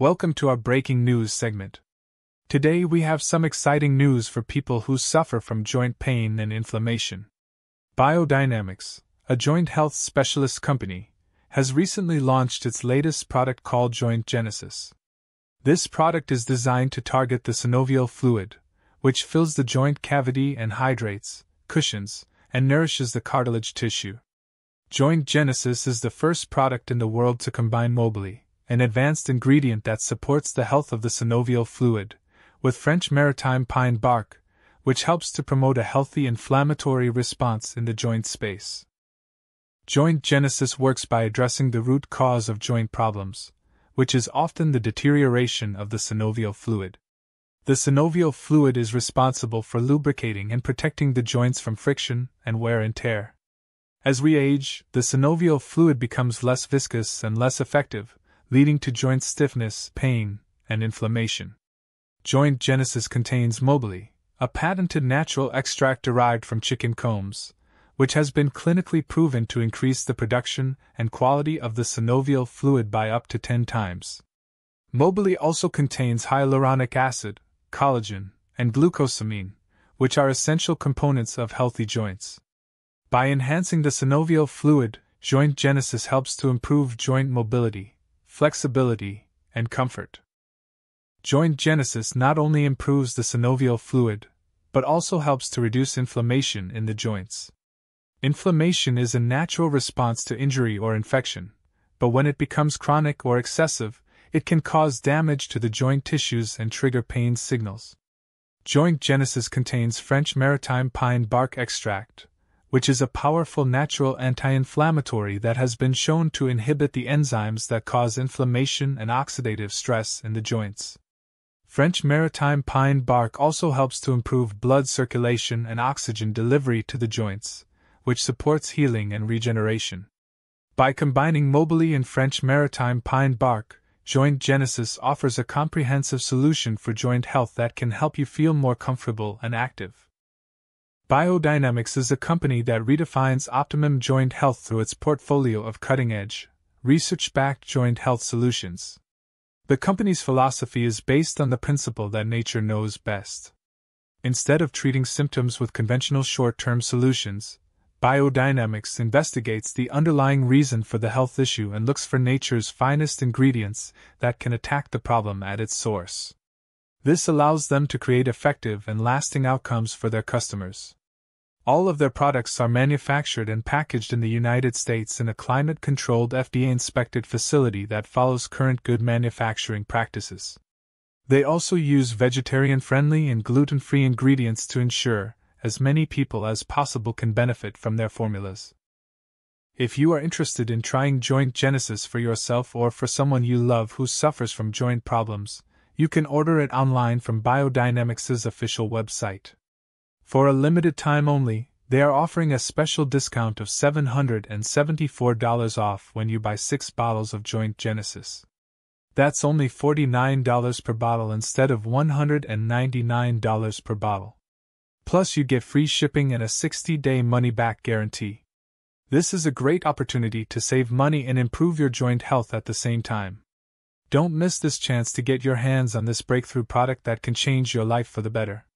Welcome to our breaking news segment. Today we have some exciting news for people who suffer from joint pain and inflammation. Biodynamix, a joint health specialist company, has recently launched its latest product called Joint Genesis. This product is designed to target the synovial fluid, which fills the joint cavity and hydrates, cushions, and nourishes the cartilage tissue. Joint Genesis is the first product in the world to combine Mobilee, an advanced ingredient that supports the health of the synovial fluid, with French maritime pine bark, which helps to promote a healthy inflammatory response in the joint space. Joint Genesis works by addressing the root cause of joint problems, which is often the deterioration of the synovial fluid. The synovial fluid is responsible for lubricating and protecting the joints from friction and wear and tear. As we age, the synovial fluid becomes less viscous and less effective, leading to joint stiffness, pain, and inflammation. Joint Genesis contains Mobilee, a patented natural extract derived from chicken combs, which has been clinically proven to increase the production and quality of the synovial fluid by up to 10 times. Mobilee also contains hyaluronic acid, collagen, and glucosamine, which are essential components of healthy joints. By enhancing the synovial fluid, Joint Genesis helps to improve joint mobility, flexibility, and comfort. Joint Genesis not only improves the synovial fluid, but also helps to reduce inflammation in the joints. Inflammation is a natural response to injury or infection, but when it becomes chronic or excessive, it can cause damage to the joint tissues and trigger pain signals. Joint Genesis contains French maritime pine bark extract, which is a powerful natural anti inflammatory that has been shown to inhibit the enzymes that cause inflammation and oxidative stress in the joints. French maritime pine bark also helps to improve blood circulation and oxygen delivery to the joints, which supports healing and regeneration. By combining Mobilee and French maritime pine bark, Joint Genesis offers a comprehensive solution for joint health that can help you feel more comfortable and active. Biodynamix is a company that redefines optimum joint health through its portfolio of cutting edge, research backed joint health solutions. The company's philosophy is based on the principle that nature knows best. Instead of treating symptoms with conventional short term solutions, Biodynamix investigates the underlying reason for the health issue and looks for nature's finest ingredients that can attack the problem at its source. This allows them to create effective and lasting outcomes for their customers. All of their products are manufactured and packaged in the United States in a climate controlled FDA inspected facility that follows current good manufacturing practices. They also use vegetarian friendly and gluten free ingredients to ensure as many people as possible can benefit from their formulas. If you are interested in trying Joint Genesis for yourself or for someone you love who suffers from joint problems, you can order it online from Biodynamix' official website. For a limited time only, they are offering a special discount of $774 off when you buy six bottles of Joint Genesis. That's only $49 per bottle instead of $199 per bottle. Plus, you get free shipping and a 60 day money back guarantee. This is a great opportunity to save money and improve your joint health at the same time. Don't miss this chance to get your hands on this breakthrough product that can change your life for the better.